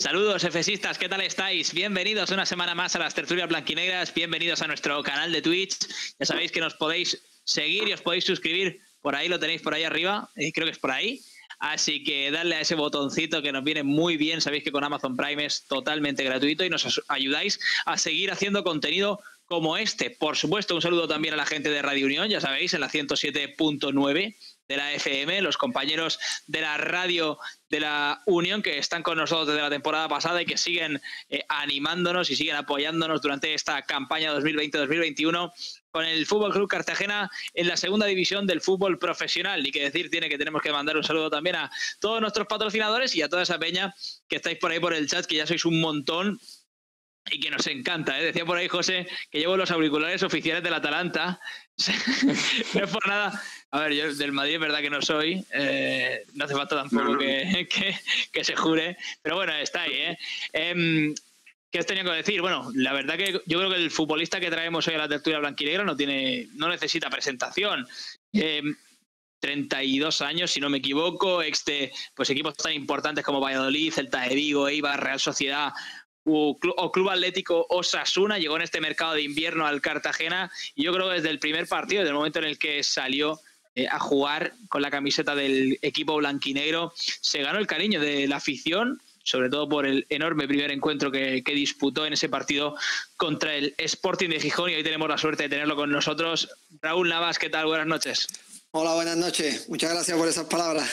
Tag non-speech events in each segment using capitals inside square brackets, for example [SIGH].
Saludos, efesistas, ¿qué tal estáis? Bienvenidos una semana más a las tertulias blanquinegras, bienvenidos a nuestro canal de Twitch. Ya sabéis que nos podéis seguir y os podéis suscribir, por ahí lo tenéis por ahí arriba, creo que es por ahí. Así que darle a ese botoncito que nos viene muy bien. Sabéis que con Amazon Prime es totalmente gratuito y nos ayudáis a seguir haciendo contenido como este. Por supuesto, un saludo también a la gente de Radio Unión, ya sabéis, en la 107.9 de la FM, los compañeros de la radio de la Unión que están con nosotros desde la temporada pasada y que siguen eh, animándonos y siguen apoyándonos durante esta campaña 2020-2021 con el Fútbol Club Cartagena en la segunda división del fútbol profesional. Y que decir tiene que tenemos que mandar un saludo también a todos nuestros patrocinadores y a toda esa peña que estáis por ahí por el chat, que ya sois un montón y que nos encanta. ¿eh? Decía por ahí José que llevo los auriculares oficiales del Atalanta. [LAUGHS] no es por nada. A ver, yo del Madrid es verdad que no soy. Eh, no hace falta tampoco [LAUGHS] Que, que, se jure. Pero bueno, está ahí. ¿eh? Eh, ¿Qué os tenía que decir? Bueno, la verdad que yo creo que el futbolista que traemos hoy a la tertulia blanquinegra no tiene, no necesita presentación. 32 años, si no me equivoco, ex de pues, equipos tan importantes como Valladolid, Celta de Vigo, Eibar, Real Sociedad, o Club Atlético Osasuna, llegó en este mercado de invierno al Cartagena y yo creo que desde el primer partido, desde el momento en el que salió eh, a jugar con la camiseta del equipo blanquinegro, se ganó el cariño de la afición, sobre todo por el enorme primer encuentro que, disputó en ese partido contra el Sporting de Gijón y hoy tenemos la suerte de tenerlo con nosotros. Raúl Navas, ¿qué tal? Buenas noches. Hola, buenas noches. Muchas gracias por esas palabras.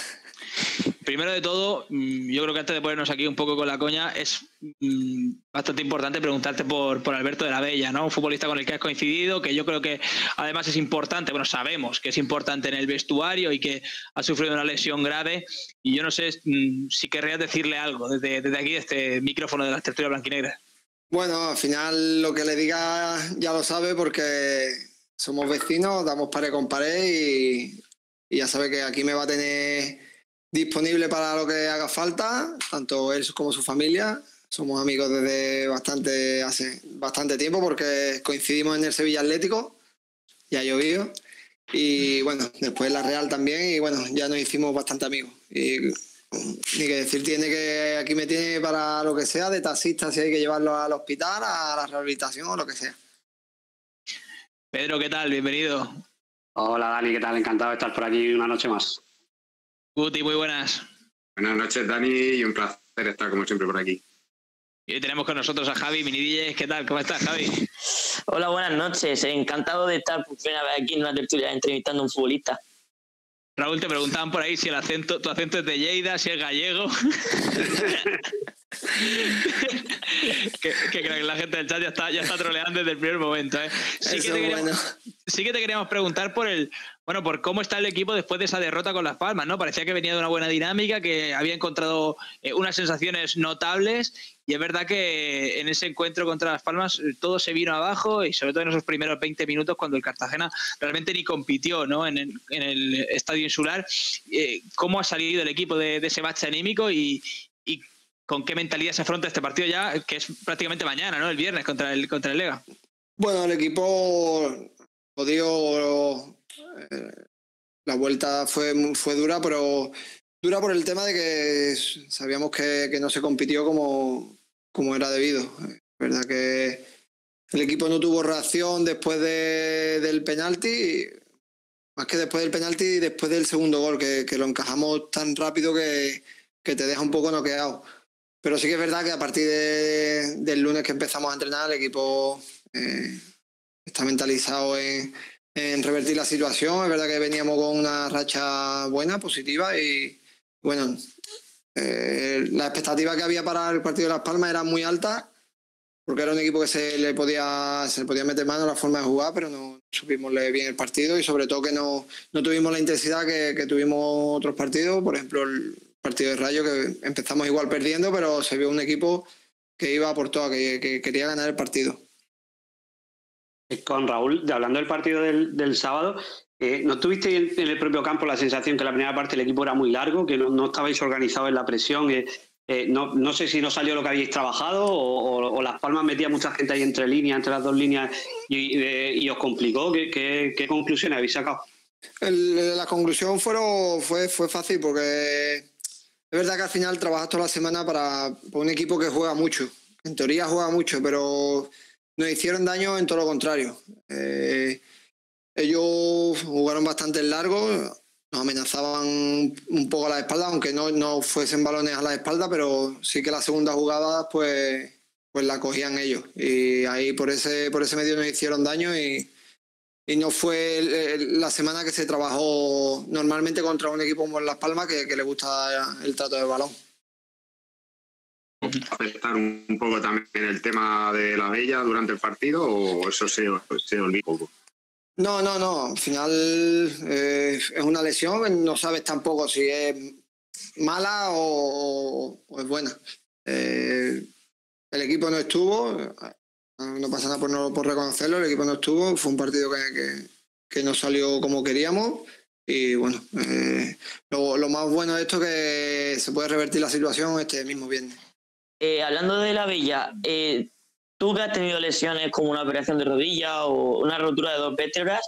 Primero de todo, mm, yo creo que antes de ponernos aquí un poco con la coña, es mm, bastante importante preguntarte por, por Alberto de la Bella, ¿no? Un futbolista con el que has coincidido, que yo creo que además es importante, bueno, sabemos que es importante en el vestuario y que ha sufrido una lesión grave. Y yo no sé mm, si querrías decirle algo desde, desde aquí, este micrófono de la tertulia blanquinegra. Bueno, al final lo que le diga ya lo sabe porque somos vecinos, damos pared con pared y, y ya sabe que aquí me va a tener disponible para lo que haga falta, tanto él como su familia. Somos amigos desde bastante, hace bastante tiempo porque coincidimos en el Sevilla Atlético, ya ha llovido. Y bueno, después la Real también, y bueno, ya nos hicimos bastante amigos. Y ni que decir tiene que aquí me tiene para lo que sea, de taxista si hay que llevarlo al hospital, a la rehabilitación o lo que sea. Pedro, ¿qué tal? Bienvenido. Hola Dani, ¿qué tal? Encantado de estar por aquí una noche más. Guti, muy buenas. Buenas noches, Dani, y un placer estar como siempre por aquí. Y hoy tenemos con nosotros a Javi Minidilles. ¿Qué tal? ¿Cómo estás, Javi? Hola, buenas noches. Encantado de estar por primera vez aquí en una tertulia entrevistando a un futbolista. Raúl, te preguntaban por ahí si el acento, tu acento es de Lleida, si es gallego. [LAUGHS] que, que, la gente del chat ya está, ya está troleando desde el primer momento. ¿eh? Sí, que te queríamos, sí que te queríamos preguntar por el, bueno, por cómo está el equipo después de esa derrota con Las Palmas, ¿no? Parecía que venía de una buena dinámica, que había encontrado eh, unas sensaciones notables y es verdad que en ese encuentro contra Las Palmas eh, todo se vino abajo y sobre todo en esos primeros 20 minutos cuando el Cartagena realmente ni compitió, ¿no? En el, estadio insular. ¿Cómo ha salido el equipo de, ese bache anímico y, y con qué mentalidad se afronta este partido ya, que es prácticamente mañana, ¿no? El viernes contra el, contra el Lega. Bueno, el equipo, lo digo, la vuelta fue, fue dura, pero dura por el tema de que sabíamos que, no se compitió como, como era debido. Es verdad que el equipo no tuvo reacción después del penalti, más que después del penalti, después del segundo gol, que, lo encajamos tan rápido que, que te deja un poco noqueado. Pero sí que es verdad que a partir del lunes que empezamos a entrenar, el equipo eh, está mentalizado en, revertir la situación. Es verdad que veníamos con una racha buena, positiva y bueno, eh, la expectativa que había para el partido de Las Palmas era muy alta porque era un equipo que se le podía, se podía meter mano a la forma de jugar, pero no supimos leer bien el partido y sobre todo que no, no tuvimos la intensidad que, que tuvimos otros partidos. Por ejemplo, el, partido de Rayo que empezamos igual perdiendo, pero se vio un equipo que iba por todo, que, quería ganar el partido. Eh, con Raúl, hablando del partido del, sábado, eh, ¿no tuviste en, el propio campo la sensación que la primera parte del equipo era muy largo, que no, estabais organizados en la presión? Eh, no, sé si no salió lo que habíais trabajado o, Las Palmas metía mucha gente ahí entre líneas, entre las dos líneas y, os complicó. ¿Qué, conclusiones habéis sacado? la conclusión fue, fue fácil porque es verdad que al final trabajas toda la semana para, un equipo que juega mucho. En teoría juega mucho, pero nos hicieron daño en todo lo contrario. Eh, ellos jugaron bastante largo, nos amenazaban un poco a la espalda, aunque no, no fuesen balones a la espalda, pero sí que la segunda jugada pues, pues la cogían ellos. Y ahí por ese, por ese medio nos hicieron daño y, y no fue la semana que se trabajó normalmente contra un equipo como Las Palmas que, le gusta el trato de balón. ¿Afectar un poco también el tema de la bella durante el partido o eso se, se olvidó un poco? No, no, no. Al final eh, es una lesión, no sabes tampoco si es mala o, es buena. Eh, el equipo no estuvo, no pasa nada por, no, por reconocerlo, el equipo no estuvo, fue un partido que, que, no salió como queríamos y bueno, eh, lo, más bueno de esto es que se puede revertir la situación este mismo viernes. Eh, hablando de la Bella, eh, tú que has tenido lesiones como una operación de rodilla o una rotura de dos vértebras,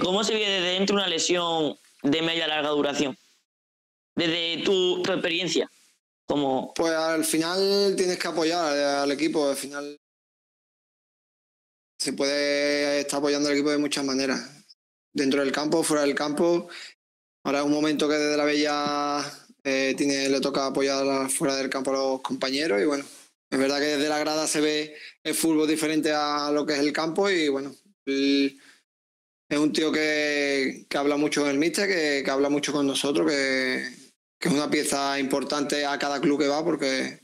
¿cómo se ve desde dentro una lesión de media larga duración? Desde tu, tu experiencia. Como... Pues al final tienes que apoyar al equipo, al final se puede estar apoyando al equipo de muchas maneras. Dentro del campo, fuera del campo. Ahora es un momento que desde la Bella eh, tiene, le toca apoyar fuera del campo a los compañeros y bueno, es verdad que desde la grada se ve el fútbol diferente a lo que es el campo y bueno, es un tío que, habla mucho con el míster, que, habla mucho con nosotros, que, que, es una pieza importante a cada club que va porque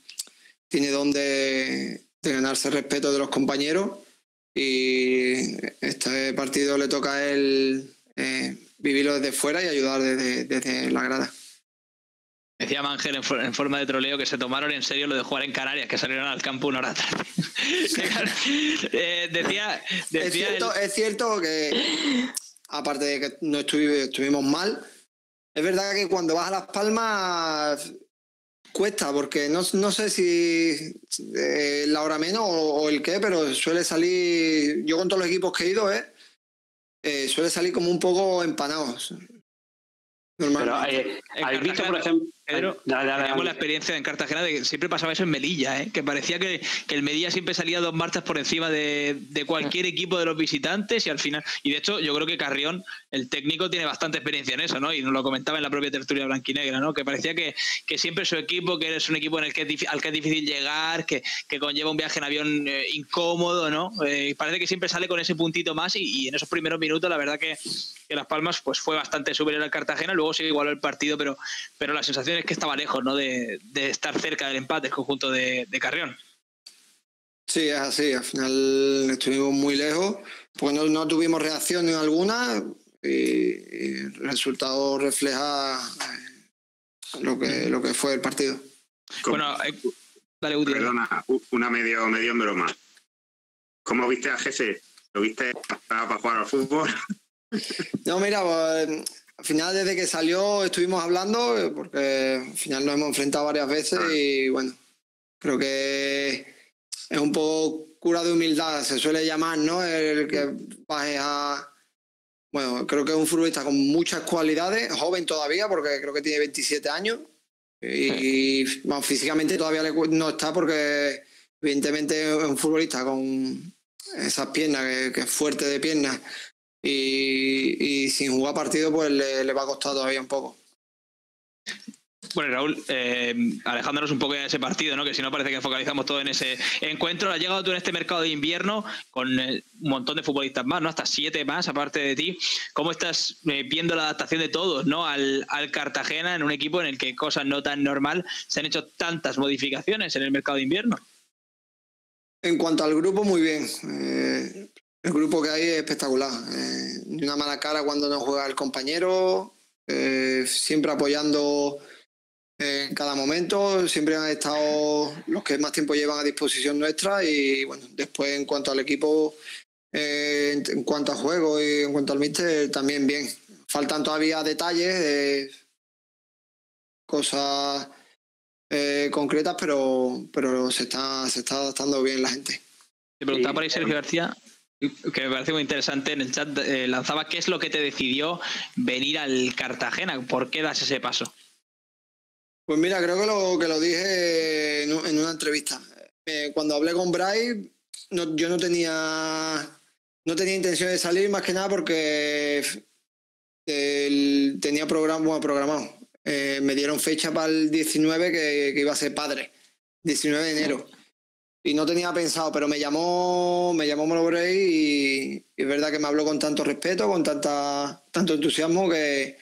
tiene donde de ganarse el respeto de los compañeros y este partido le toca a él eh, vivirlo desde fuera y ayudar desde, la grada. Decía Mangel en, forma de troleo que se tomaron en serio lo de jugar en Canarias, que salieron al campo una hora tarde. [LAUGHS] Eh, decía, es, cierto, es cierto que, aparte de que no estuvimos mal, es verdad que cuando vas a Las Palmas Cuesta, porque no, no sé si eh, la hora menos o, el qué, pero suele salir, yo con todos los equipos que he ido, ¿eh? eh suele salir como un poco empanados. Pero, eh, ¿habéis visto, por ejemplo, Pedro, tenemos la experiencia en Cartagena de que siempre pasaba eso en Melilla, ¿eh? que parecía que, el Melilla siempre salía dos marchas por encima de, cualquier equipo de los visitantes y al final, y de hecho yo creo que Carrión, el técnico, tiene bastante experiencia en eso, ¿no? Y nos lo comentaba en la propia tertulia blanquinegra, ¿no? Que parecía que, que siempre su equipo, que es un equipo en el que al que es difícil llegar, que, conlleva un viaje en avión eh, incómodo, ¿no? Eh, parece que siempre sale con ese puntito más y, en esos primeros minutos la verdad que, Las Palmas pues fue bastante superior al Cartagena, luego se igualó el partido, pero, pero la sensación es que estaba lejos ¿no? de, estar cerca del empate el conjunto de, Carrión. Sí, es así. Al final estuvimos muy lejos, pues no, tuvimos reacción alguna y, el resultado refleja eh, lo que, lo que fue el partido. Bueno, eh, dale, Perdona, una medio, medio en broma. ¿Cómo viste a Jesse? ¿Lo viste para jugar al fútbol? [LAUGHS] No, mira, pues, al final, desde que salió, estuvimos hablando, eh, porque al final nos hemos enfrentado varias veces y bueno, creo que es un poco cura de humildad, se suele llamar, ¿no? El que baje a. Bueno, creo que es un futbolista con muchas cualidades, joven todavía, porque creo que tiene 27 años. Y, físicamente todavía no está porque, evidentemente, es un futbolista con esas piernas, que es fuerte de piernas y, sin jugar partido pues le, va a costar todavía un poco. Bueno, Raúl, eh, alejándonos un poco de ese partido, ¿no? que si no parece que focalizamos todo en ese encuentro. Has llegado tú en este mercado de invierno con eh, un montón de futbolistas más, ¿no? hasta siete más aparte de ti. ¿Cómo estás eh, viendo la adaptación de todos ¿no? Al, al, Cartagena en un equipo en el que cosas no tan normal se han hecho tantas modificaciones en el mercado de invierno? En cuanto al grupo, muy bien. Eh, el grupo que hay es espectacular. Eh, una mala cara cuando no juega el compañero, eh, siempre apoyando en cada momento, siempre han estado los que más tiempo llevan a disposición nuestra y bueno, después en cuanto al equipo, eh, en, cuanto a juego y en cuanto al míster, también bien. Faltan todavía detalles, cosas concretas, pero, pero se, está, se está adaptando bien la gente. Te preguntaba por ahí Sergio García, que me parece muy interesante en el chat, eh, lanzaba qué es lo que te decidió venir al Cartagena, ¿por qué das ese paso? Pues mira, creo que lo, que lo dije en, una entrevista. Eh, cuando hablé con Bryce, no, yo no tenía, no tenía intención de salir más que nada porque el- tenía programa, programado. Eh, me dieron fecha para el 19 que, que iba a ser padre, 19 de enero. Y no tenía pensado, pero me llamó, me llamó Molo Bray y, y es verdad que me habló con tanto respeto, con tanta, tanto entusiasmo que,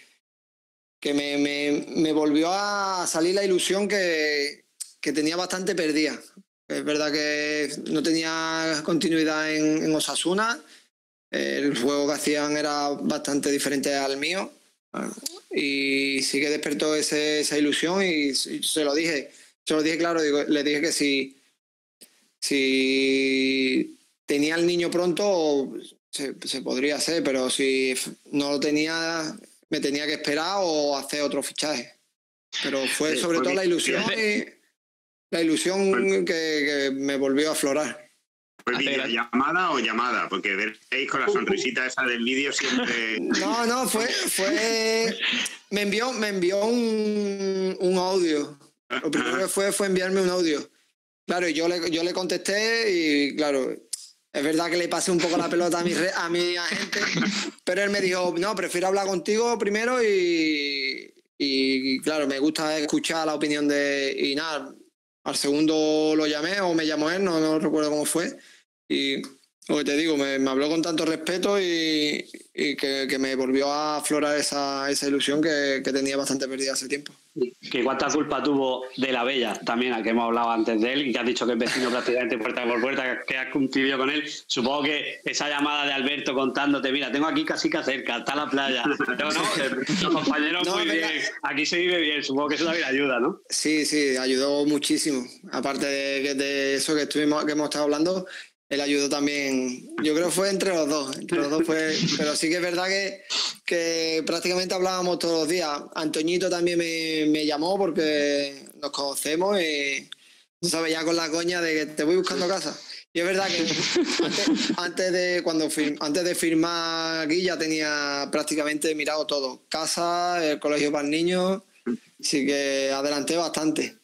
que me, me- me volvió a salir la ilusión que, que tenía bastante perdida. Es verdad que no tenía continuidad en, en Osasuna. El juego que hacían era bastante diferente al mío. Y sí que despertó ese- esa ilusión y, se lo dije. Se lo dije claro, digo, le dije que si, si tenía el niño pronto se, se podría hacer, pero si no lo tenía, me tenía que esperar o hacer otro fichaje. Pero fue Sí, sobre todo la ilusión y la ilusión que, que me volvió a aflorar. ¿Fue Hace gracia. videollamada o llamada? Porque veréis con la sonrisita esa del vídeo siempre. [LAUGHS] No, no, fue, fue, me envió, me envió un, un audio. Lo primero que fue fue enviarme un audio. Claro, yo le, yo le contesté y claro, es verdad que le pasé un poco la pelota a mi, a mi agente, pero él me dijo, no, prefiero hablar contigo primero y, y claro, me gusta escuchar la opinión de... Y nada, al segundo lo llamé o me llamó él, no, no recuerdo cómo fue. Y lo que te digo, me, me habló con tanto respeto y, y que, que me volvió a aflorar esa, esa ilusión que, que tenía bastante perdida hace tiempo. Que cuánta culpa tuvo de la Bella, también, a que hemos hablado antes de él, y que has dicho que es vecino [LAUGHS] prácticamente puerta por puerta, que has cumplido con él. Supongo que esa llamada de Alberto contándote, mira, tengo aquí casi que cerca, está la playa. No, no, [LAUGHS] los compañeros No, muy es verdad. bien, aquí se vive bien, supongo que eso también ayuda, ¿no? Sí, sí, ayudó muchísimo. Aparte de, de eso que estuvimos, que hemos estado hablando, él ayudó también. Yo creo que fue entre los dos. Entre los dos fue, pero sí que es verdad que, que prácticamente hablábamos todos los días. Antoñito también me, me llamó porque nos conocemos y sabes ya con la coña de que te voy buscando casa. Y es verdad que antes, antes de cuando fir- antes de firmar aquí ya tenía prácticamente mirado todo. Casa, el colegio para niños. Así que adelanté bastante.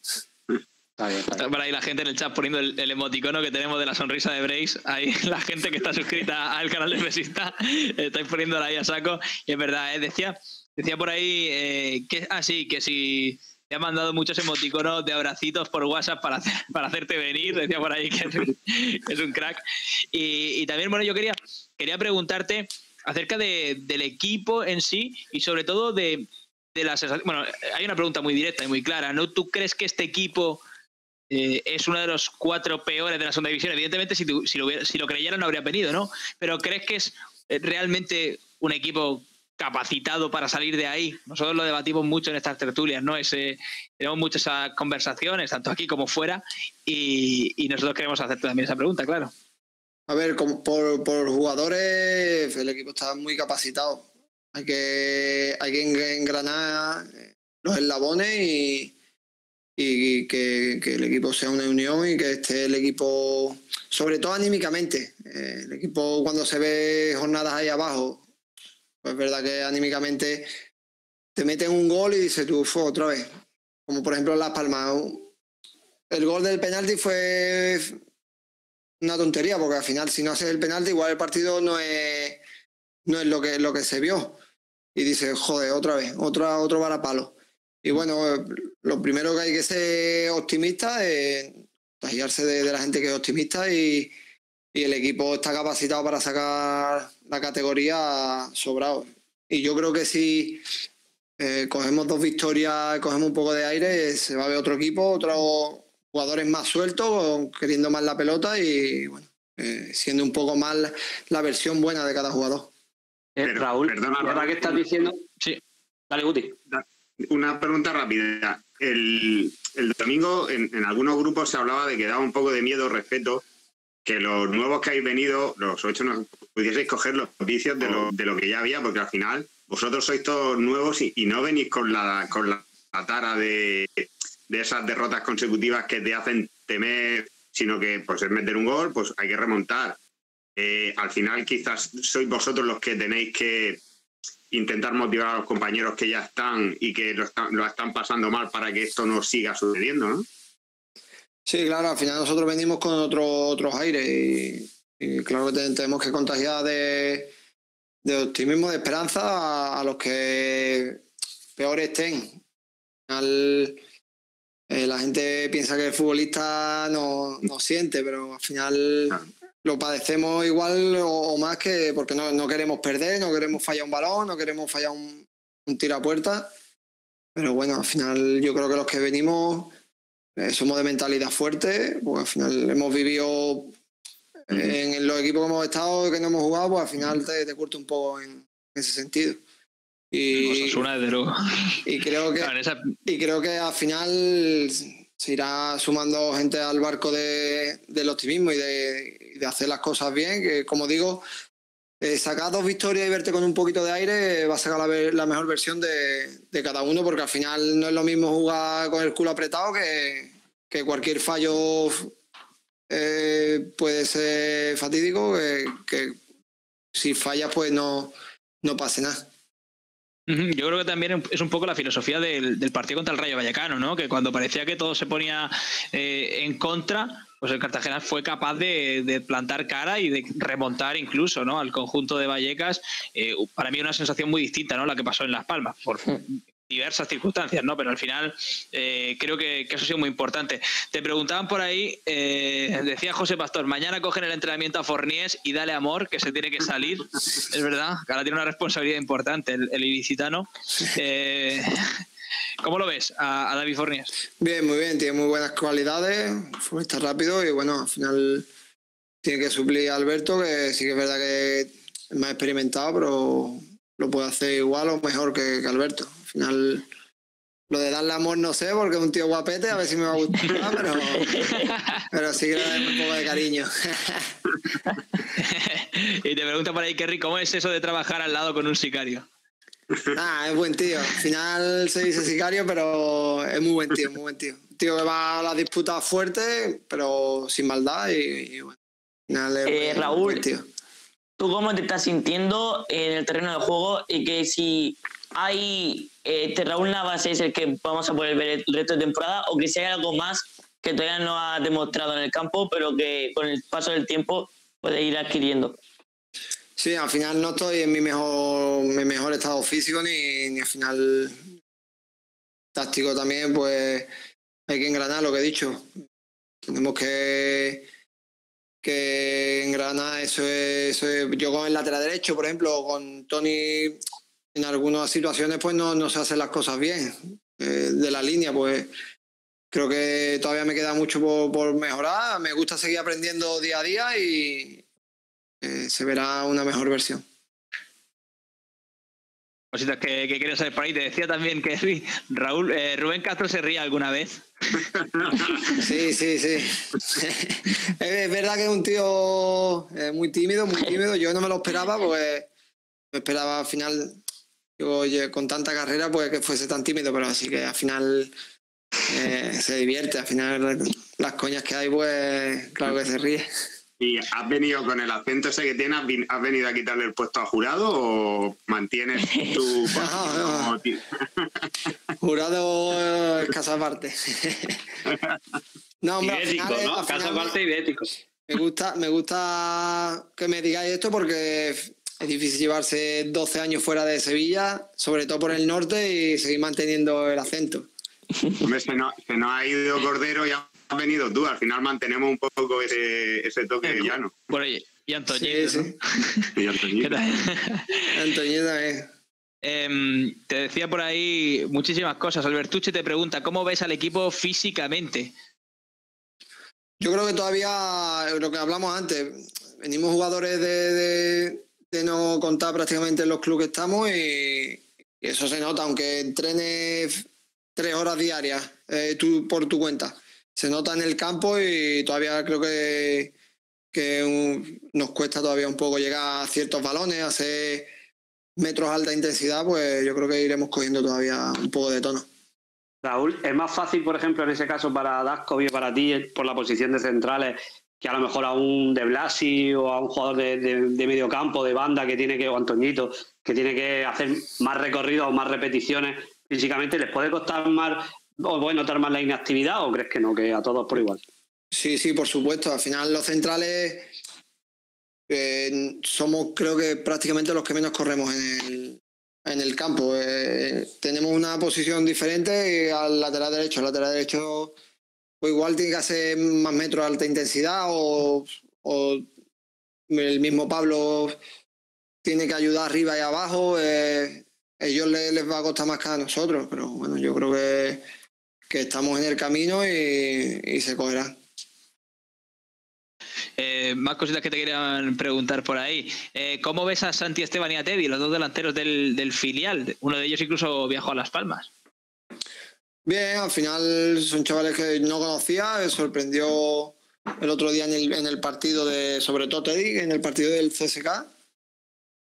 Está por ahí la gente en el chat poniendo el, el emoticono que tenemos de la sonrisa de Brace. Ahí [LAUGHS] la gente que está suscrita al canal de Pesista [LAUGHS] estáis poniéndola ahí a saco. Y es verdad, ¿eh? decía, decía por ahí eh, que así, que si te ha mandado muchos emoticonos de abracitos por WhatsApp para, [LAUGHS] para hacerte venir. Decía por ahí que es un, que es un crack. Y, y también, bueno, yo quería, quería preguntarte acerca de- del equipo en sí y sobre todo de, de la sensación. Bueno, hay una pregunta muy directa y muy clara, ¿no? ¿Tú crees que este equipo eh, es uno de los cuatro peores de la segunda división. Evidentemente, si, tu- si, lo, hubiera- no habría venido, ¿no? Pero ¿crees que es eh, realmente un equipo capacitado para salir de ahí? Nosotros lo debatimos mucho en estas tertulias, ¿no? Ese, tenemos muchas ah, conversaciones, tanto aquí como fuera, y, nosotros queremos hacerte también esa pregunta, claro. A ver, por, por jugadores, el equipo está muy capacitado. Hay que, hay que engranar los eslabones y, y que, que el equipo sea una unión y que esté el equipo, sobre todo anímicamente. Eh, el equipo cuando se ve jornadas ahí abajo, pues es verdad que anímicamente te meten un gol y dices tú, "Fue otra vez. Como por ejemplo en Las Palmas. El gol del penalti fue una tontería, porque al final, si no haces el penalti, igual el partido no es, no es lo, que, lo que se vio. Y dices, joder, otra vez, otra, otro varapalo. Y bueno, lo primero que hay que ser optimista es contagiarse de, de la gente que es optimista y, y el equipo está capacitado para sacar la categoría sobrado. Y yo creo que si eh, cogemos dos victorias, cogemos un poco de aire, se va a ver otro equipo, otros jugadores más sueltos, queriendo más la pelota y bueno, eh, siendo un poco más la, versión buena de cada jugador. Eh, Pero, Raúl, perdona, ¿verdad Raúl. que estás diciendo? Sí. Dale, Guti. Una pregunta rápida. El, el domingo en, en algunos grupos se hablaba de que daba un poco de miedo, respeto, que los nuevos que habéis venido, los ocho, no pudieseis coger los vicios de lo, de lo que ya había, porque al final vosotros sois todos nuevos y, y no venís con la, con la tara de, de esas derrotas consecutivas que te hacen temer, sino que pues es meter un gol, pues hay que remontar. Eh, al final quizás sois vosotros los que tenéis que intentar motivar a los compañeros que ya están y que lo están, lo están pasando mal para que esto no siga sucediendo, ¿no? Sí, claro, al final nosotros venimos con otro, otros aires y, y claro que tenemos que contagiar de, de optimismo, de esperanza a, a los que peor estén. Al final, eh, la gente piensa que el futbolista no, no siente, pero al final lo padecemos igual o, o más que porque no, no, queremos perder, no queremos fallar un balón, no queremos fallar un, un tiro a puerta. Pero bueno, al final yo creo que los que venimos eh, somos de mentalidad fuerte, pues al final hemos vivido en los equipos que hemos estado, que no hemos jugado, pues al final te, te curte un poco en ese sentido. Y, suena desde luego. [LAUGHS] Y creo que, claro, esa... y creo que al final se irá sumando gente al barco de, del optimismo y de, hacer las cosas bien, que como digo, eh, sacar dos victorias y verte con un poquito de aire va a sacar la, mejor versión de, cada uno, porque al final no es lo mismo jugar con el culo apretado que, cualquier fallo eh, puede ser fatídico, que, si fallas pues no, no pase nada. Yo creo que también es un poco la filosofía del, del, partido contra el Rayo Vallecano, ¿no? Que cuando parecía que todo se ponía eh, en contra, pues el Cartagena fue capaz de, de, plantar cara y de remontar incluso, ¿no? Al conjunto de Vallecas. Eh, para mí una sensación muy distinta, ¿no? La que pasó en Las Palmas, por diversas circunstancias, ¿no? Pero al final eh, creo que, que, eso ha sido muy importante. Te preguntaban por ahí, eh, decía José Pastor, mañana cogen el entrenamiento a Forniés y dale amor, que se tiene que salir. [LAUGHS] es verdad, ahora tiene una responsabilidad importante el, el ilicitano. Eh, ¿Cómo lo ves a, a, David Forniés? Bien, muy bien, tiene muy buenas cualidades, está rápido y bueno, al final tiene que suplir a Alberto, que sí que es verdad que es más experimentado, pero lo puede hacer igual o mejor que, que Alberto final lo de darle amor no sé, porque es un tío guapete, a ver si me va a gustar, pero, pero sí que le doy un poco de cariño. [LAUGHS] y te pregunta por ahí, Kerry, ¿cómo es eso de trabajar al lado con un sicario? Ah, es buen tío. Al final se dice sicario, pero es muy buen tío, muy buen tío. Un tío que va a las disputas fuertes, pero sin maldad y, y bueno. Al final es eh, Raúl, tío. ¿tú cómo te estás sintiendo en el terreno de juego y que si hay este Raúl Navas es el que vamos a poder ver el resto de temporada o que si hay algo más que todavía no ha demostrado en el campo, pero que con el paso del tiempo puede ir adquiriendo. Sí, al final no estoy en mi mejor, mi mejor estado físico ni, ni al final táctico también, pues hay que engranar lo que he dicho. Tenemos que, que engranar eso es, eso es, yo con el lateral derecho, por ejemplo, con Tony en algunas situaciones pues no, no se hacen las cosas bien. Eh, de la línea, pues creo que todavía me queda mucho por, por, mejorar. Me gusta seguir aprendiendo día a día y eh, se verá una mejor versión. Cositas que, que saber por ahí. Te decía también que Raúl, eh, Rubén Castro se ríe alguna vez. [LAUGHS] Sí, sí, sí. [LAUGHS] es verdad que es un tío eh, muy tímido, muy tímido. Yo no me lo esperaba, pues me esperaba al final yo, oye, con tanta carrera, pues que fuese tan tímido, pero así que al final eh, se divierte, al final las coñas que hay, pues claro que se ríe. ¿Y has venido con el acento ese que tienes, has venido a quitarle el puesto a jurado o mantienes [LAUGHS] tu... no, no. [LAUGHS] jurado es casa aparte. [LAUGHS] no, hombre, idético, final, ¿no? Casa aparte idético. Me gusta, me gusta que me digáis esto porque es difícil llevarse 12 años fuera de Sevilla, sobre todo por el norte, y seguir manteniendo el acento. Hombre, se nos, se nos ha ido Cordero y has venido tú. Al final mantenemos un poco ese, ese toque Eh, llano. Por ahí. Y Antoñito, Sí, ¿no? sí. [LAUGHS] Y Antoñito. ¿Qué tal? Antoñita es. Em, te decía por ahí muchísimas cosas. Albertuche te pregunta, ¿cómo ves al equipo físicamente? Yo creo que todavía, lo que hablamos antes, venimos jugadores de, de, de no contar prácticamente en los clubes que estamos y, y eso se nota, aunque entrenes tres horas diarias eh, tú, por tu cuenta. Se nota en el campo y todavía creo que, que nos cuesta todavía un poco llegar a ciertos balones, hacer metros alta intensidad, pues yo creo que iremos cogiendo todavía un poco de tono. Raúl, ¿es más fácil, por ejemplo, en ese caso para Dasco y para ti, por la posición de centrales, que a lo mejor a un De Blasi o a un jugador de, de, medio campo, de banda que tiene que, o Antoñito, que tiene que hacer más recorridos o más repeticiones físicamente, ¿les puede costar más o puede notar más la inactividad o crees que no, que a todos por igual? Sí, sí, por supuesto. Al final los centrales eh, somos creo que prácticamente los que menos corremos en el, en el campo. Eh, tenemos una posición diferente al lateral derecho. El lateral derecho pues igual tiene que hacer más metros de alta intensidad o, el mismo Pablo tiene que ayudar arriba y abajo. Eh, ellos les, va a costar más que a nosotros, pero bueno, yo creo que, que estamos en el camino y, se cogerá. Eh, más cositas que te querían preguntar por ahí. Eh, ¿Cómo ves a Santi Esteban y a Teddy, los dos delanteros del, del, filial? Uno de ellos incluso viajó a Las Palmas. Bien, al final son chavales que no conocía, me sorprendió el otro día en el, en el partido de, sobre todo Teddy, en el partido del CSK.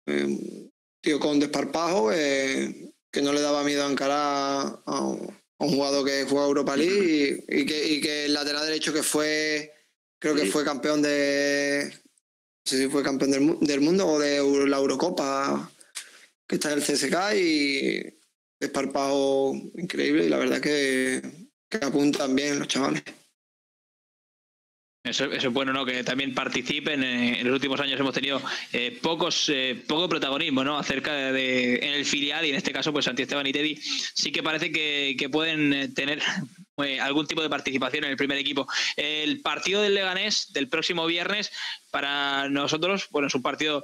Eh, tío con desparpajo, que no le daba miedo a encarar a, un, jugador que juega Europa League y, que, y que el lateral derecho que fue, creo que fue campeón de, no sé si fue campeón del, del mundo o de la Eurocopa, que está en el CSK y desparpajo increíble y la verdad que, que apuntan bien los chavales. Eso, es bueno, ¿no? Que también participen. Eh, en los últimos años hemos tenido eh, pocos, eh, poco protagonismo, ¿no? Acerca de, en el filial y en este caso, pues Santi Esteban y Teddy sí que parece que, que pueden tener algún tipo de participación en el primer equipo. El partido del Leganés del próximo viernes para nosotros, bueno, es un partido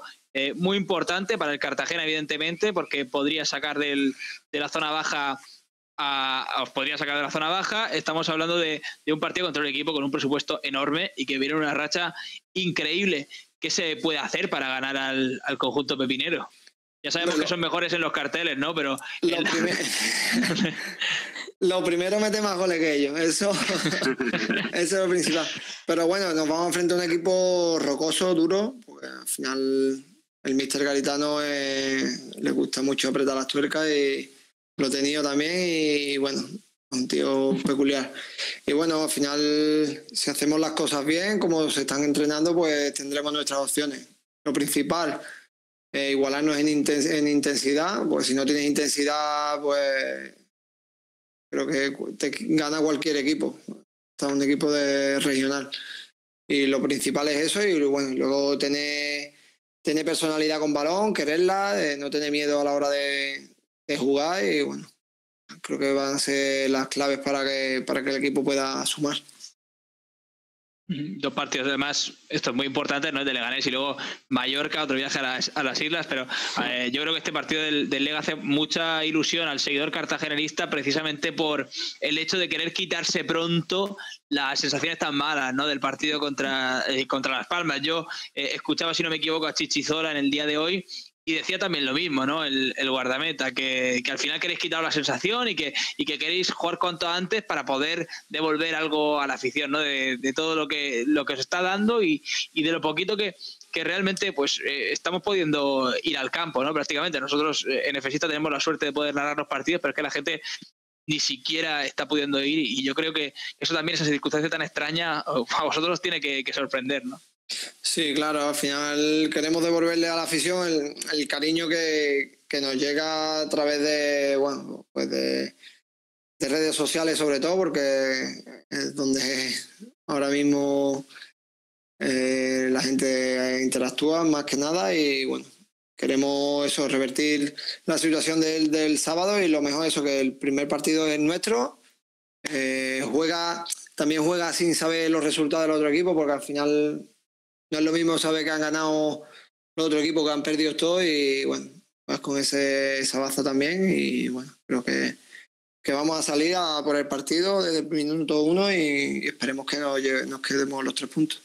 muy importante para el Cartagena, evidentemente, porque podría sacar del, de la zona baja os podría sacar de la zona baja. Estamos hablando de, un partido contra un equipo con un presupuesto enorme y que viene una racha increíble. ¿Qué se puede hacer para ganar al, conjunto pepinero? Ya sabemos que son mejores en los carteles, ¿no? Pero. Lo, [LAUGHS] primero mete más goles que ellos. Eso, [LAUGHS] eso es lo principal. Pero bueno, nos vamos frente a un equipo rocoso, duro, porque al final el Mister Garitano le gusta mucho apretar las tuercas y lo tenido también y bueno, un tío peculiar. Y bueno, al final, si hacemos las cosas bien, como se están entrenando, pues tendremos nuestras opciones. Lo principal, eh, igualarnos en, en intensidad, pues si no tienes intensidad, pues creo que te gana cualquier equipo, está un equipo de regional. Y lo principal es eso y bueno, luego tener, tener personalidad con balón, quererla, eh, no tener miedo a la hora de, de jugar y bueno, creo que van a ser las claves para que, para que el equipo pueda sumar. Dos partidos, además, esto es muy importante, ¿no? El de Leganés y luego Mallorca, otro viaje a las, a las islas, pero yo creo que este partido del, del, Lega hace mucha ilusión al seguidor cartagenerista precisamente por el hecho de querer quitarse pronto las sensaciones tan malas, ¿no? Del partido contra, eh, contra Las Palmas. Yo eh, escuchaba, si no me equivoco, a Chichizola en el día de hoy y decía también lo mismo, ¿no? El, guardameta, que, al final queréis quitar la sensación y que, y que queréis jugar cuanto antes para poder devolver algo a la afición, ¿no? De, todo lo que, lo que os está dando y, de lo poquito que, que realmente pues eh, estamos pudiendo ir al campo, ¿no? Prácticamente. Nosotros eh, en FSista tenemos la suerte de poder narrar los partidos, pero es que la gente ni siquiera está pudiendo ir y yo creo que eso también, esa circunstancia tan extraña, [LAUGHS] a vosotros os tiene que, que sorprender, ¿no? Sí, claro, al final queremos devolverle a la afición el, cariño que, nos llega a través de, bueno, pues de, redes sociales sobre todo, porque es donde ahora mismo eh, la gente interactúa más que nada y bueno, queremos eso, revertir la situación del, del sábado y lo mejor eso, que el primer partido es nuestro, eh, juega, también juega sin saber los resultados del otro equipo, porque al final no es lo mismo saber que han ganado los otros equipos que han perdido todo y bueno, vas con ese, esa baza también y bueno, creo que, que vamos a salir a por el partido desde el minuto uno y, esperemos que nos, nos quedemos los tres puntos.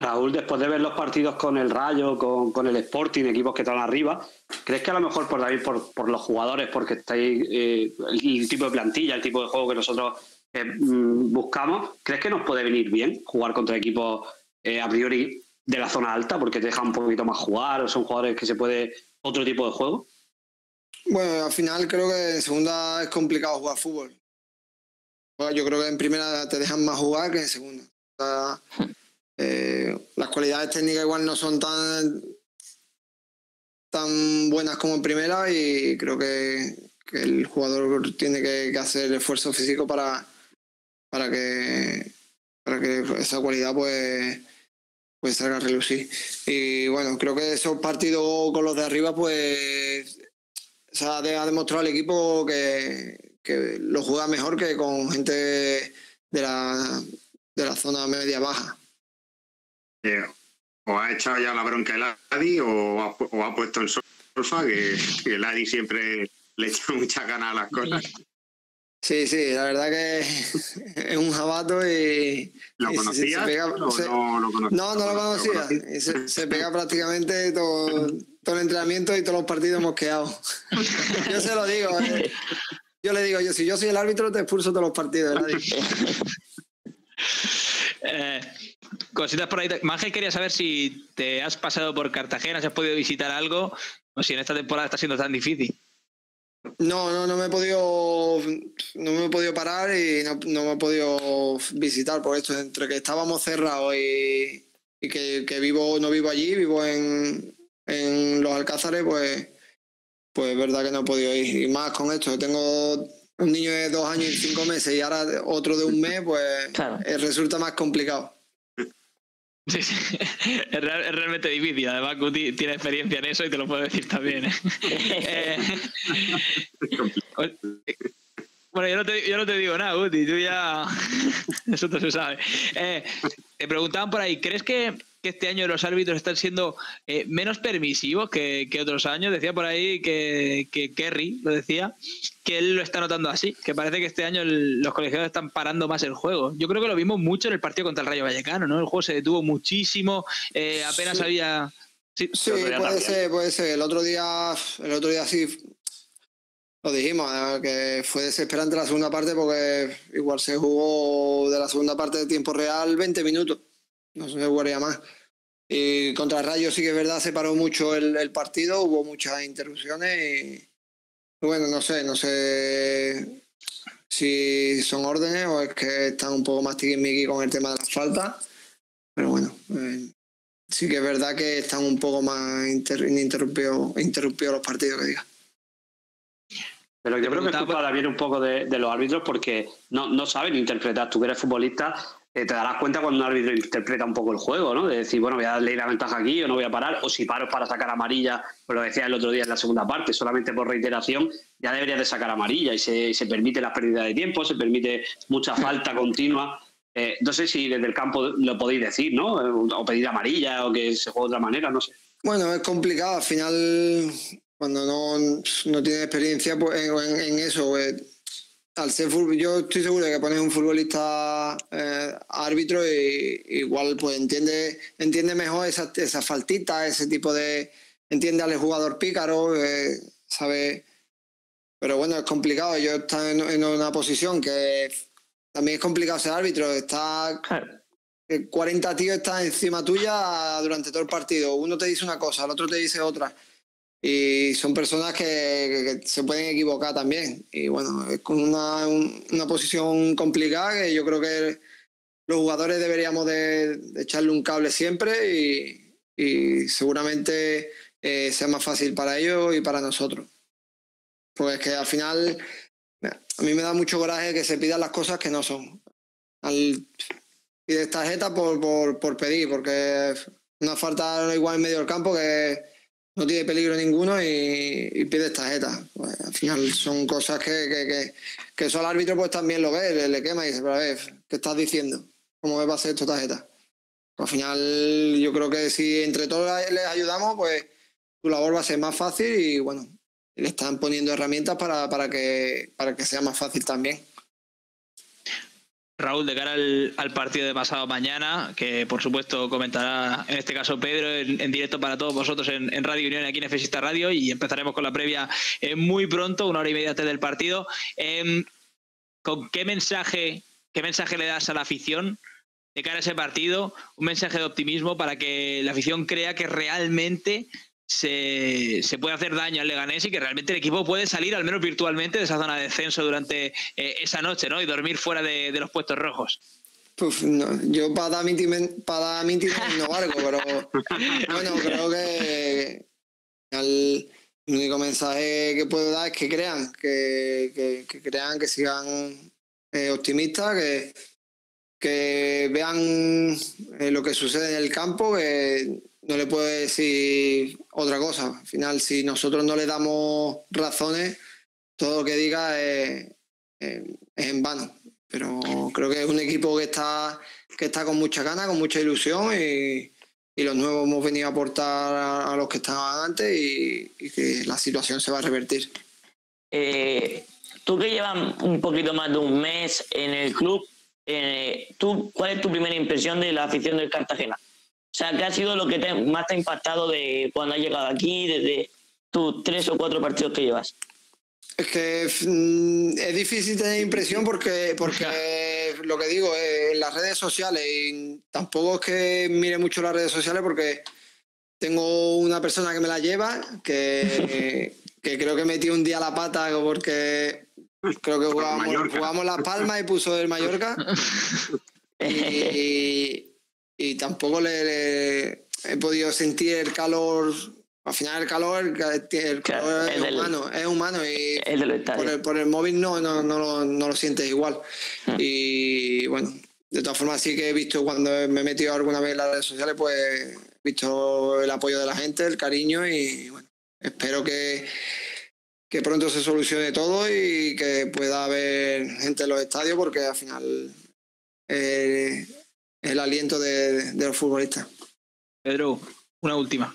Raúl, después de ver los partidos con el Rayo, con, con, el Sporting, equipos que están arriba, ¿crees que a lo mejor por David, por, por los jugadores, porque estáis eh, el tipo de plantilla, el tipo de juego que nosotros eh, mm, buscamos, ¿crees que nos puede venir bien jugar contra equipos eh, a priori de la zona alta porque te deja un poquito más jugar o son jugadores que se puede otro tipo de juego? Bueno, al final creo que en segunda es complicado jugar fútbol. yo creo que en primera te dejan más jugar que en segunda. Eh, las cualidades técnicas igual no son tan tan buenas como en primera y creo que, el jugador tiene que, hacer esfuerzo físico para, para que para que esa cualidad pues pues salga a relucir. Y bueno, creo que esos partidos con los de arriba pues ha demostrado el equipo que, que lo juega mejor que con gente de la, de la zona media baja. Eh, o ha echado ya la bronca el Adi o ha, puesto el solfa, que, el Adi siempre le echa [LAUGHS] mucha ganas a las cosas. Sí, sí, la verdad que [LAUGHS] es un jabato y... ¿Lo conocías no, lo conocía? No, no lo conocía. se, pega prácticamente todo, todo el entrenamiento y todos los partidos mosqueados. [LAUGHS] yo se lo digo. Eh. Yo le digo, yo si yo soy el árbitro te expulso todos los partidos. [LAUGHS] eh, cositas por ahí. Mangel quería saber si te has pasado por Cartagena, si has podido visitar algo, o si en esta temporada está siendo tan difícil. No, no, no me he podido, no me he podido parar y no, me he podido visitar por esto, entre que estábamos cerrados y, que, vivo, no vivo allí, vivo en, en los Alcázares, pues, pues es verdad que no he podido ir. Y más con esto, tengo un niño de dos años y cinco meses y ahora otro de un mes, pues eh, resulta más complicado. Sí, sí. [LAUGHS] Es, realmente difícil. Además, Guti tiene experiencia en eso y te lo puedo decir también. ¿eh? [LAUGHS] Eh, [LAUGHS] bueno, yo no, te, yo no te digo nada, Guti. Tú ya. [LAUGHS] eso todo se sabe. Eh, te preguntaban por ahí, ¿crees que que este año los árbitros están siendo eh, menos permisivos que, otros años. Decía por ahí que, que, Kerry lo decía, que él lo está notando así, que parece que este año los colegiados están parando más el juego. Yo creo que lo vimos mucho en el partido contra el Rayo Vallecano, ¿no? El juego se detuvo muchísimo, eh, apenas había... Sí, puede ser, puede ser. El otro día, el otro día sí lo dijimos, eh, que fue desesperante la segunda parte porque igual se jugó de la segunda parte de tiempo real 20 minutos no se jugaría más. Y contra Rayo sí que es verdad, se paró mucho el, partido, hubo muchas interrupciones y bueno, no sé, no sé si son órdenes o es que están un poco más tiquismiqui con el tema de las faltas, pero bueno, eh, sí que es verdad que están un poco más interrumpidos los partidos, que diga. Pero yo creo que es culpa viene un poco de, los árbitros porque no, no saben interpretar. Tú que eres futbolista, eh, te darás cuenta cuando un árbitro interpreta un poco el juego, ¿no? De decir, bueno, voy a darle la ventaja aquí o no voy a parar, o si paro para sacar amarilla, pues lo decía el otro día en la segunda parte, solamente por reiteración, ya debería de sacar amarilla y se, se permite la pérdida de tiempo, se permite mucha falta continua. Eh, no sé si desde el campo lo podéis decir, ¿no? O pedir amarilla o que se juegue de otra manera, no sé. Bueno, es complicado. Al final, cuando no, no tienes experiencia pues, en, en eso, pues, al ser yo estoy seguro de que pones un futbolista eh, árbitro y igual pues entiende entiende mejor esa, esa faltita, ese tipo de entiende al jugador pícaro, eh, sabe. Pero bueno, es complicado, yo estoy en, una posición que también es complicado ser árbitro, está 40 tíos están encima tuya durante todo el partido, uno te dice una cosa, el otro te dice otra y son personas que, se pueden equivocar también. Y bueno, es con una, una, posición complicada que yo creo que los jugadores deberíamos de, echarle un cable siempre y, y seguramente eh, sea más fácil para ellos y para nosotros. Pues es que al final a mí me da mucho coraje que se pidan las cosas que no son. Al, pides tarjeta por, por, por pedir, porque una falta igual en medio del campo que no tiene peligro ninguno y, pide tarjeta. Pues, al final son cosas que, que, que, eso al árbitro pues también lo ve, le, quema y dice, pero a ver, ¿qué estás diciendo? ¿Cómo va a hacer esta tarjeta? Pues, al final yo creo que si entre todos les ayudamos, pues su labor va a ser más fácil y bueno, le están poniendo herramientas para, para, que, para que sea más fácil también. Raúl, de cara al, partido de pasado mañana, que por supuesto comentará en este caso Pedro en, directo para todos vosotros en, Radio Unión aquí en Efesista Radio y empezaremos con la previa eh, muy pronto, una hora y media antes del partido. Em, ¿Con qué mensaje, qué mensaje le das a la afición de cara a ese partido? Un mensaje de optimismo para que la afición crea que realmente se, puede hacer daño al Leganés y que realmente el equipo puede salir, al menos virtualmente, de esa zona de descenso durante eh, esa noche ¿no? y dormir fuera de, los puestos rojos. Pues no, yo para mi para no valgo, pero bueno, creo que el único mensaje que puedo dar es que crean, que, crean, que sigan eh, optimistas, que, que vean eh, lo que sucede en el campo, que no le puedo decir otra cosa. Al final, si nosotros no le damos razones, todo lo que diga es, en vano. Pero creo que es un equipo que está, que está con mucha ganas, con mucha ilusión y, y los nuevos hemos venido a aportar a, los que estaban antes y, y que la situación se va a revertir. Eh, tú que llevas un poquito más de un mes en el club, eh, ¿tú, ¿cuál es tu primera impresión de la afición del Cartagena? O sea, ¿qué ha sido lo que te- más te ha impactado de cuando has llegado aquí, desde tus tres o cuatro partidos que llevas? Es que mm, es difícil tener impresión porque, porque lo que digo, eh, en las redes sociales, y tampoco es que mire mucho las redes sociales porque tengo una persona que me la lleva, que, [LAUGHS] que creo que metió un día la pata porque creo que jugábamos, jugamos Las Palmas y puso el Mallorca. [LAUGHS] y, y tampoco le, le he podido sentir el calor. Al final el calor, el, calor es del- humano, es humano y por el, por el móvil no, no, no, lo, no lo sientes igual. Mm. Y bueno, de todas formas sí que he visto cuando me he metido alguna vez en las redes sociales, pues he visto el apoyo de la gente, el cariño y bueno, espero que, que pronto se solucione todo y que pueda haber gente en los estadios porque al final eh, el aliento de, de los futbolistas. Pedro, una última.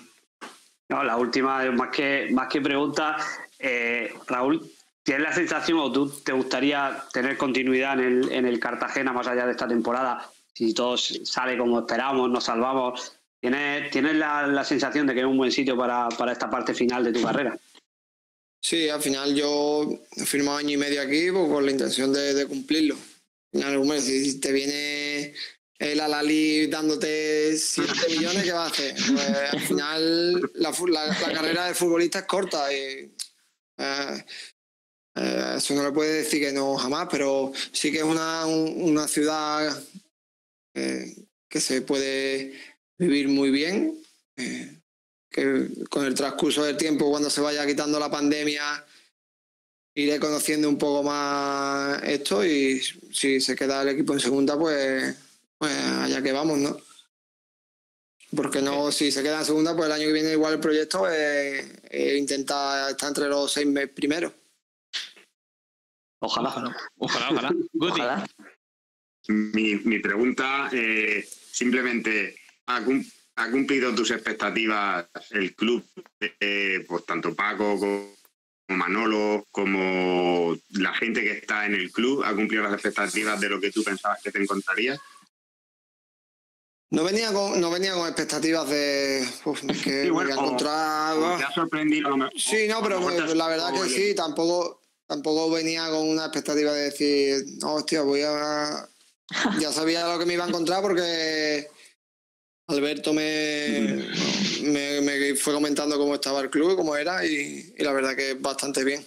No, la última, más que, más que pregunta, eh, Raúl, ¿tienes la sensación o tú te gustaría tener continuidad en el, en el Cartagena más allá de esta temporada? Si todo sale como esperamos, nos salvamos, ¿tienes, tienes la, la sensación de que es un buen sitio para, para esta parte final de tu carrera? Sí, al final yo he firmado año y medio aquí pues, con la intención de, de cumplirlo. Al final, hombre, si te viene el Alali dándote 7 [LAUGHS] millones, ¿qué vas a hacer? Pues, al final la, fu- la- la carrera de futbolista es corta y eh, eh, eso no le puede decir que no jamás, pero sí que es una, un- una ciudad eh, que se puede vivir muy bien. que con el transcurso del tiempo, cuando se vaya quitando la pandemia, iré conociendo un poco más esto y si se queda el equipo en segunda, pues, pues allá que vamos, ¿no? Porque no, si se queda en segunda, pues el año que viene igual el proyecto es, es intentar estar entre los seis me- primeros. Ojalá. Ojalá, ojalá. ojalá. [LAUGHS] Mi, mi pregunta, eh, simplemente, ¿ha, cum- ha cumplido tus expectativas el club? Eh, pues tanto Paco como Manolo, como la gente que está en el club, ¿ha cumplido las expectativas de lo que tú pensabas que te encontrarías? No venía con, no venía con expectativas de uf, que Sí, bueno, o- encontrar. ¿O ¿Te ha sorprendido? Sí, no, pero has- la verdad que sí, tampoco, tampoco venía con una expectativa de decir, no, hostia, voy a... Ya sabía lo que me iba a encontrar porque Alberto me, [LAUGHS] me, me fue comentando cómo estaba el club cómo era y, y la verdad que bastante bien.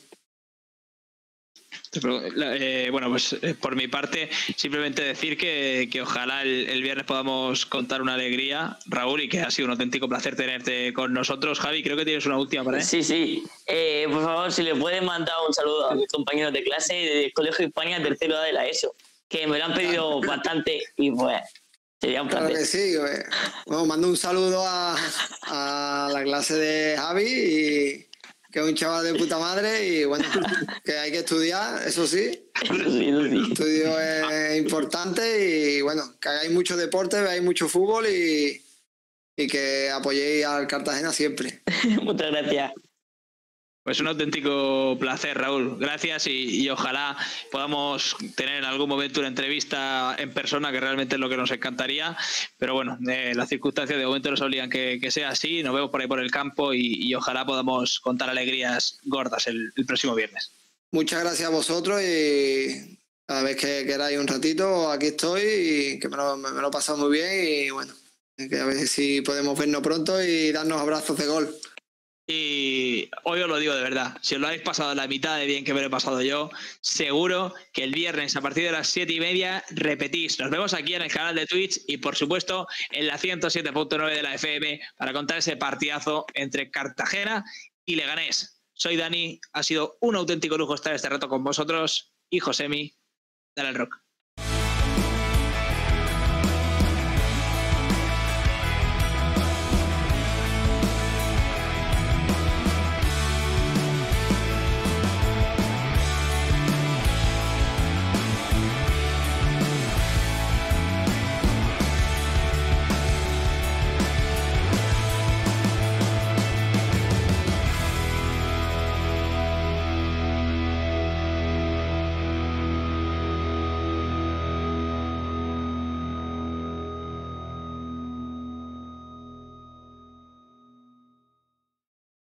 Eh, bueno, pues eh, por mi parte, simplemente decir que, que ojalá el, el viernes podamos contar una alegría, Raúl, y que ha sido un auténtico placer tenerte con nosotros. Javi, creo que tienes una última para él. Sí, sí. Eh, por favor, si le pueden mandar un saludo a mis compañeros de clase del Colegio España tercero A de la ESO, que me lo han pedido [LAUGHS] bastante y pues sería un Claro que placer. sí. Bueno, mando un saludo a, a la clase de Javi, y, que es un chaval de puta madre y bueno, que hay que estudiar, eso sí. Eso sí, eso sí. estudio es importante y bueno, que hagáis mucho deporte, veáis mucho fútbol y, y que apoyéis al Cartagena siempre. [LAUGHS] Muchas gracias. Pues un auténtico placer, Raúl. Gracias y, ojalá podamos tener en algún momento una entrevista en persona, que realmente es lo que nos encantaría. Pero bueno, eh, las circunstancias de momento nos obligan que, sea así. Nos vemos por ahí por el campo y, ojalá podamos contar alegrías gordas el, próximo viernes. Muchas gracias a vosotros y cada vez que queráis un ratito, aquí estoy y que me lo, me lo he pasado muy bien y bueno, que a ver si podemos vernos pronto y darnos abrazos de gol. Y hoy os lo digo de verdad, si os lo habéis pasado la mitad de bien que me lo he pasado yo, seguro que el viernes a partir de las siete y media repetís. Nos vemos aquí en el canal de Twitch y por supuesto en la 107.9 de la FM para contar ese partidazo entre Cartagena y Leganés. Soy Dani, ha sido un auténtico lujo estar este rato con vosotros y Josemi, dale el rock.